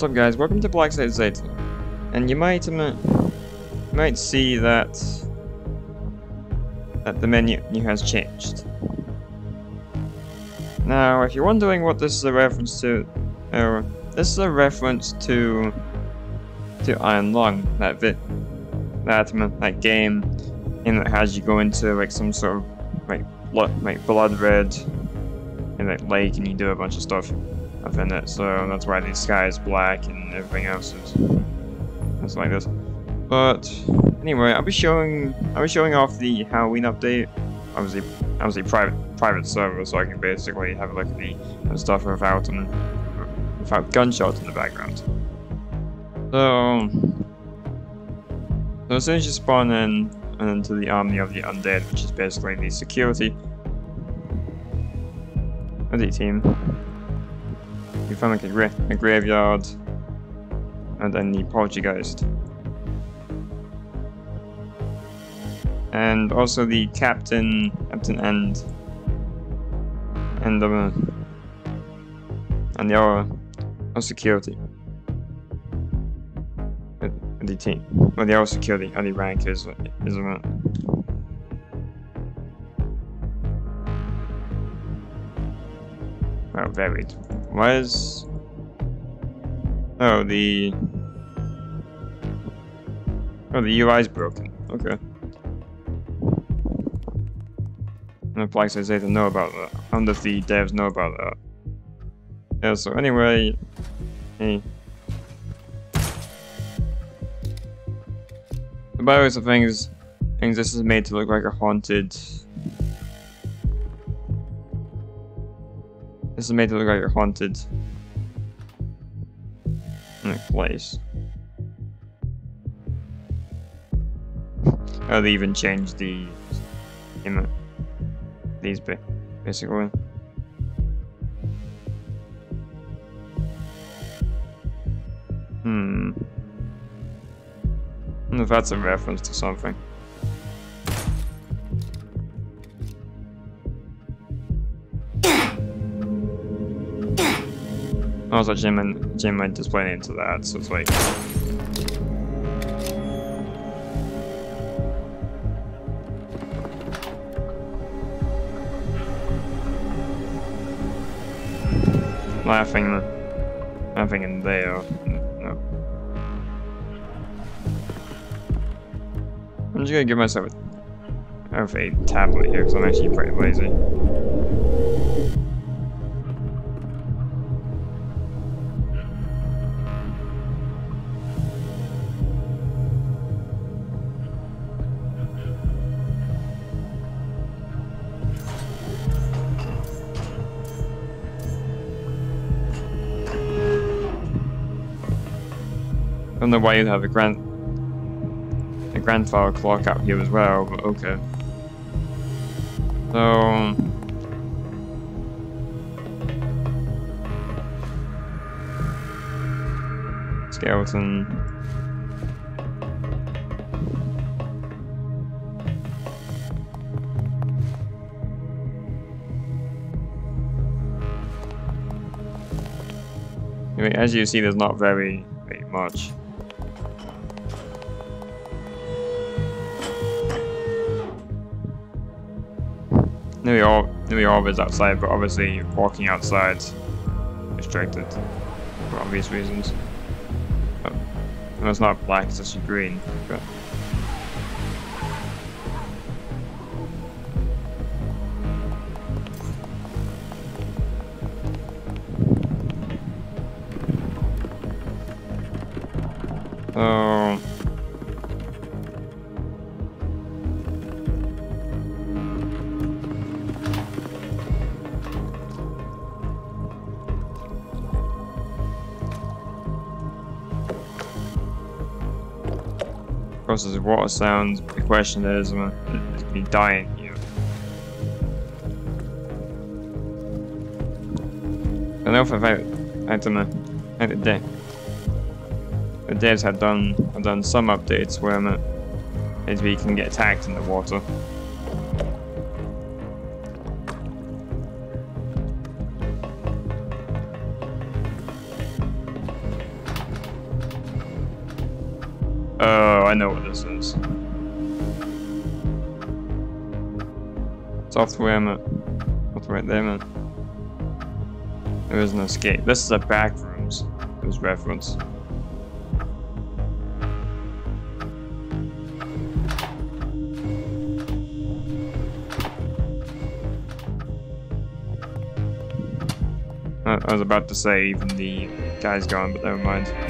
What's up guys, welcome to Black Site Zeta. And you might, um, you might see that, that the menu has changed. Now, if you're wondering what this is a reference to, uh, this is a reference to to Iron Lung, that bit, that um, that game, in that has you go into like some sort of like blood, like blood red, in that lake, and you do a bunch of stuff up in it. So that's why the sky is black and everything else is it's like this. But anyway, I'll be showing I'll be showing off the Halloween update. Obviously, obviously private private server, so I can basically have a look at the stuff without um, without gunshots in the background. So, so as soon as you spawn in into the army of the undead, which is basically the security of the team, you find like a, gra a graveyard and then the poltergeist. And also the captain, captain and and the uh, and the other uh, security the team. Well, the other security, only rank is isn't it? Well, varied. Was oh the oh the UI is broken. Okay. And the Black says they don't know about that. Under the devs know about that. Yeah. So anyway, hey. The way, some things, things this is made to look like a haunted. This is made to look like a haunted place. Oh, they even changed the, image. these bit, basically. Hmm if that's a reference to something. Also, Jim and Jim went displaying into that, so it's like. Laughing, laughing in there. I'm just gonna give myself a, a tablet here because I'm actually pretty lazy. Don't know why you have a grand a grandfather clock out here as well, but okay. So... Skeleton. As you see, there's not very, very much. Nearly all, nearly all of it's outside, but obviously walking outside is restricted for obvious reasons. But, it's not black, it's actually green. But, there's water sounds. The question is, uh, is me dying here. I know if I've I don't know, I the day. The devs had done have done some updates where maybe you can get attacked in the water. Software, man. What's right there, man? There is an escape. This is a back rooms. It was reference. I was about to say even the guy's gone, but never mind.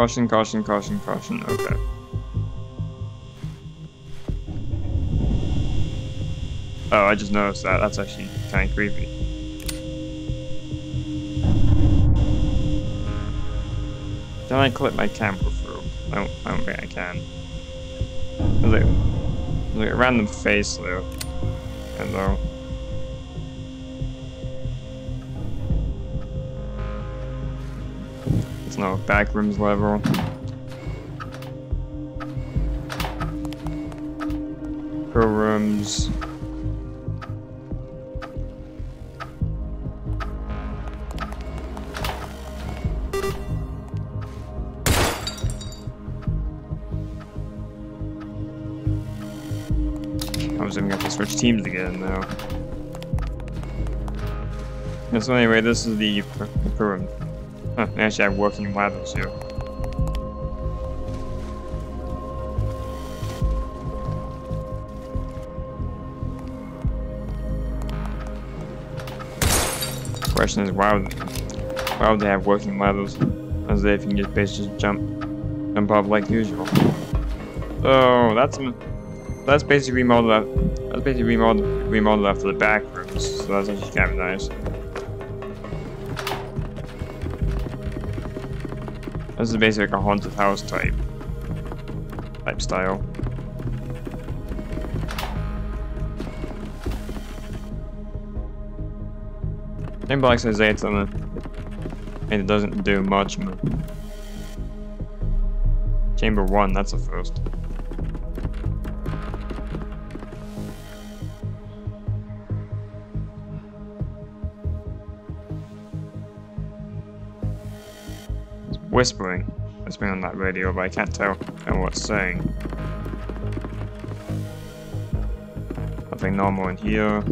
Caution, caution, caution, caution. Okay. Oh, I just noticed that. That's actually kind of creepy. Can I clip my camera through? I don't, I don't think I can. Like, like a random face there. Hello. Backrooms level. Pool rooms. I was even gonna switch teams again now. So anyway, this is the pool room. Huh, they actually have working ladders here. Question is why would, why would they have working ladders? As if you can just basically jump jump off like usual. Oh, that's that's basically remodeled that's basically remodeled remodeled after the back rooms, so that's actually kind of nice. This is basically a haunted house type type style. Maybe like says it's on. And it doesn't do much. Chamber one, that's a first. Whispering. Whispering on that radio, but I can't tell, tell what it's saying. Nothing normal in here.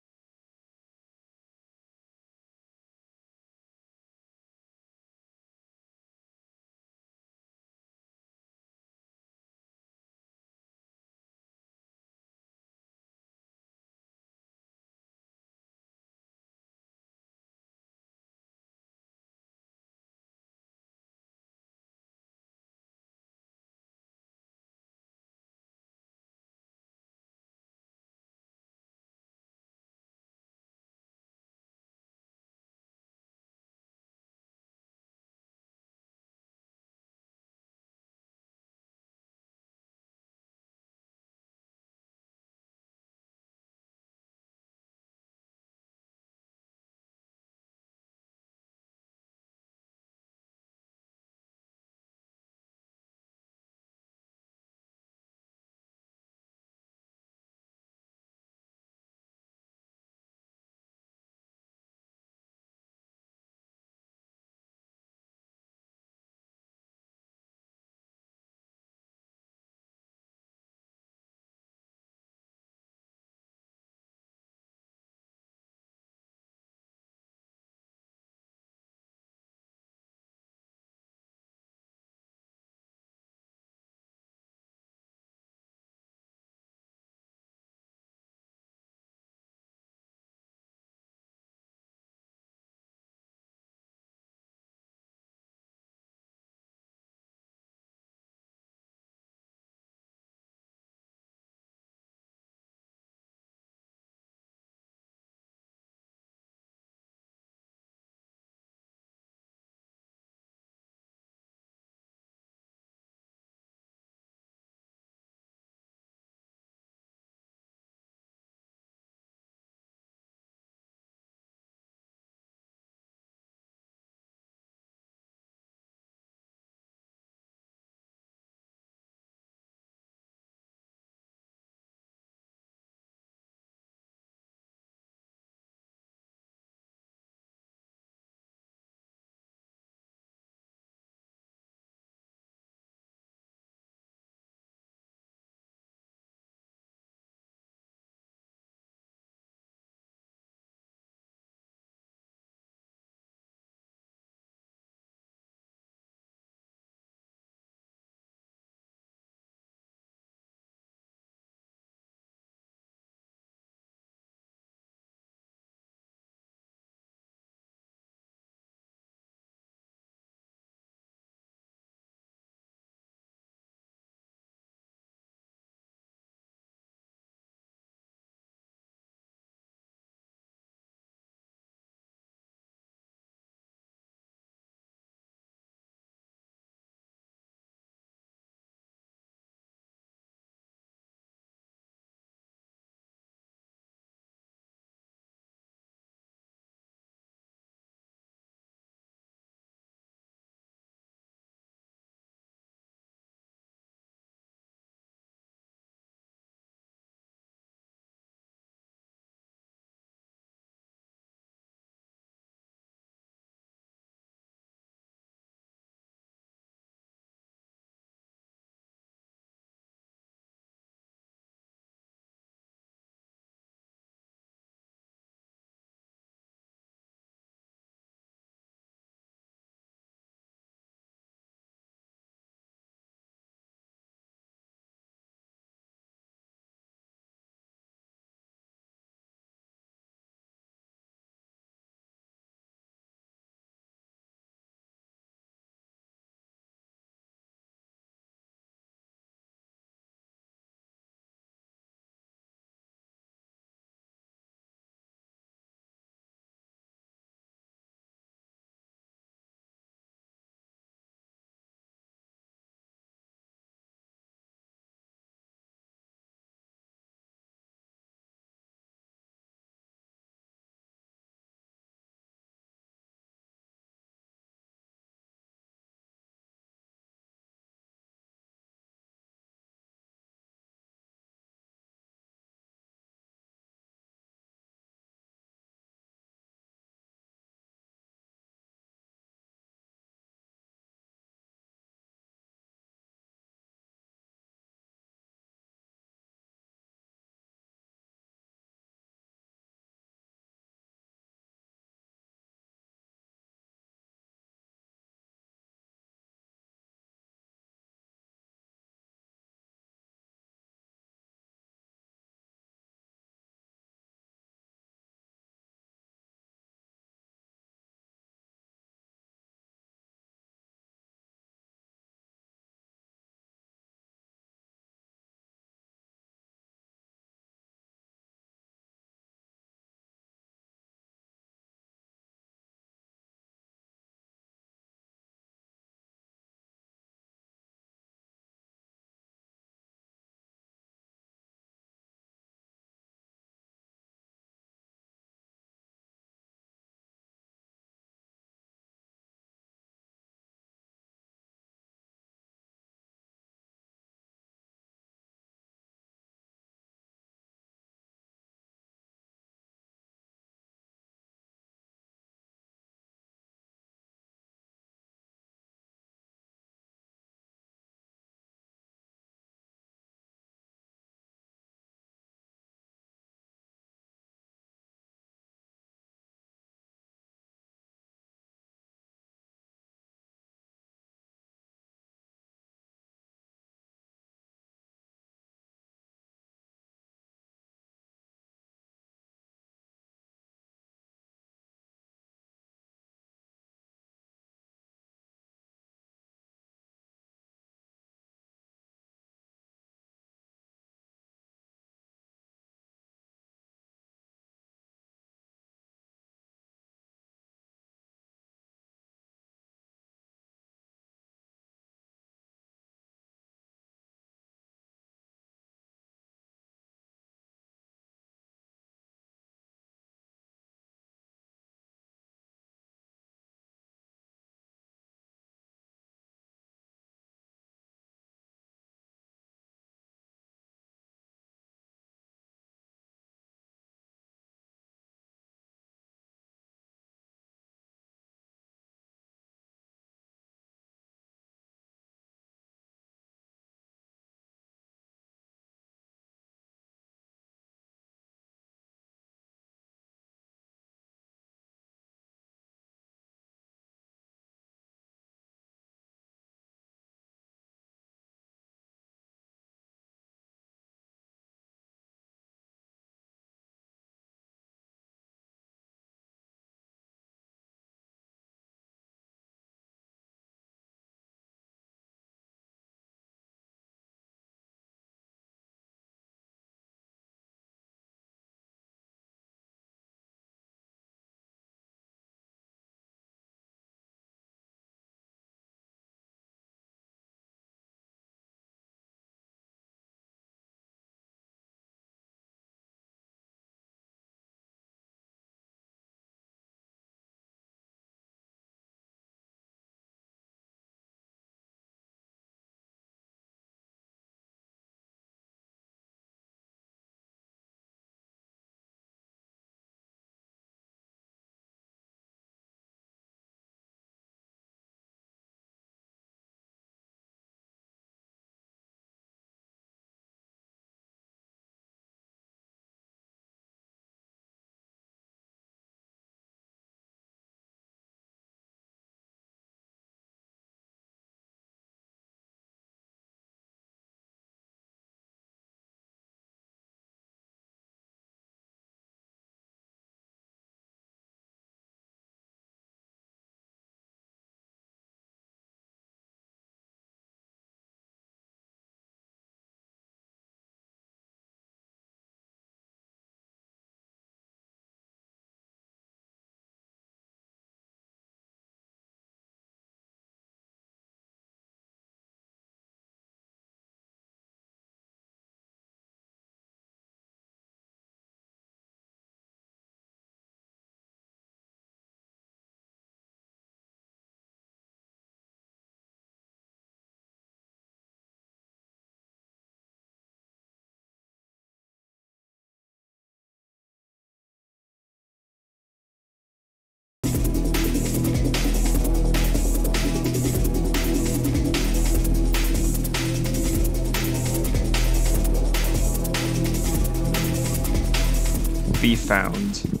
Be found.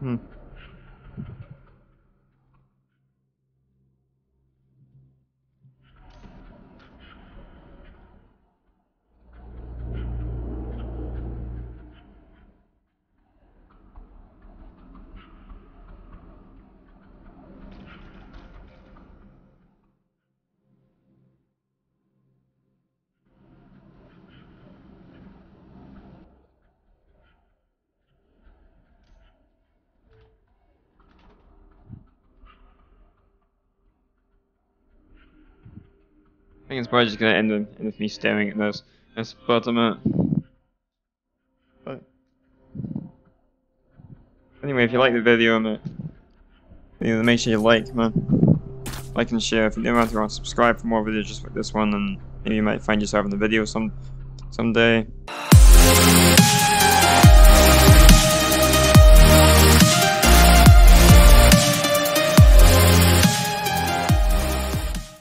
Hmm. I think it's probably just gonna end in, with me staring at this. This bottom. But anyway, if you like the video, know, make sure you like, man. Like and share. If you don't want to subscribe for more videos just like this one, and maybe you might find yourself in the video some someday.